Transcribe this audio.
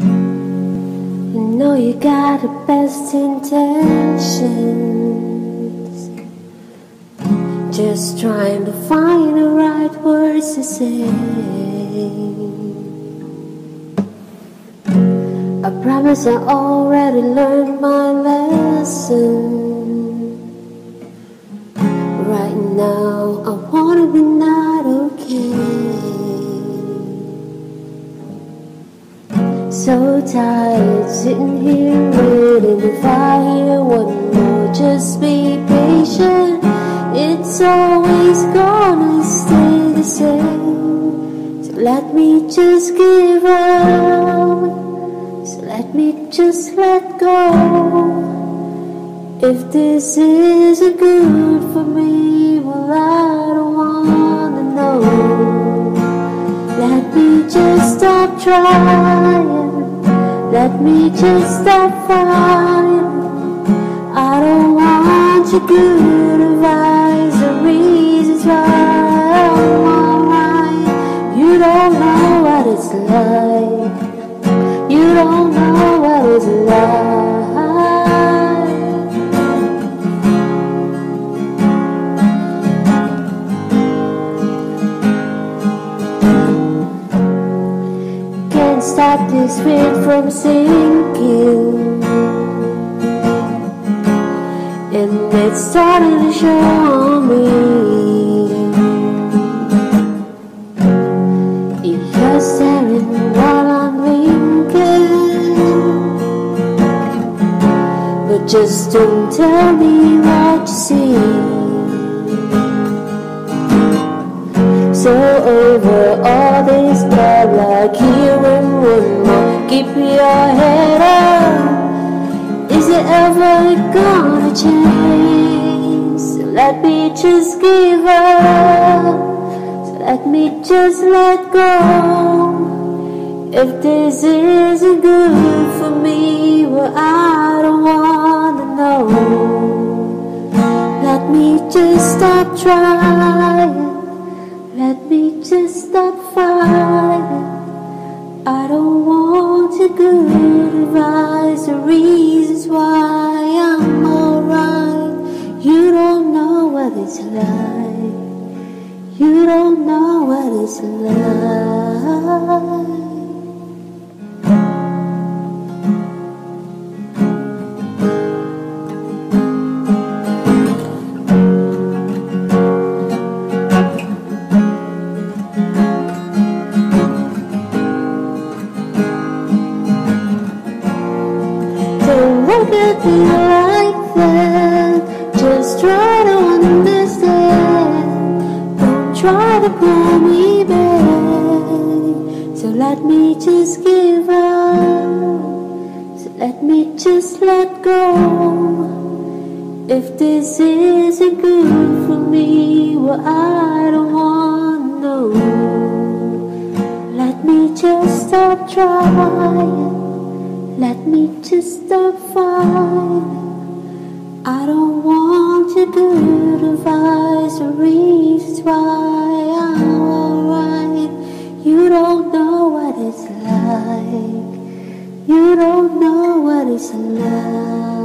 You know you got the best intentions. Just trying to find the right words to say. I promise I already learned So tired sitting here waiting if I hear one more. Just be patient, it's always gonna stay the same. So let me just give up, so let me just let go. If this isn't good for me, well, I don't wanna know. Let me just stop trying. Let me just stop fighting. I don't want your good This weight from sinking. And it's starting to show me. You're staring while I'm winking. But just don't tell me what you see. So over all this bad luck, here and one more. Keep your head up. Is it ever gonna change? So let me just give up. So let me just let go. If this isn't good for me, well, I don't wanna know. Let me just stop trying. You don't know what it's like. Don't look at me like that. Try to pull me back. So let me just give up. So let me just let go. If this isn't good for me, well, I don't wanna know. Let me just stop trying. Let me just stop fighting. I don't want your good advice or reasons why don't know what it's like.